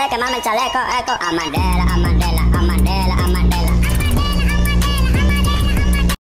Ay, quemarme el chaleco, eco. A a Mandela, a Mandela.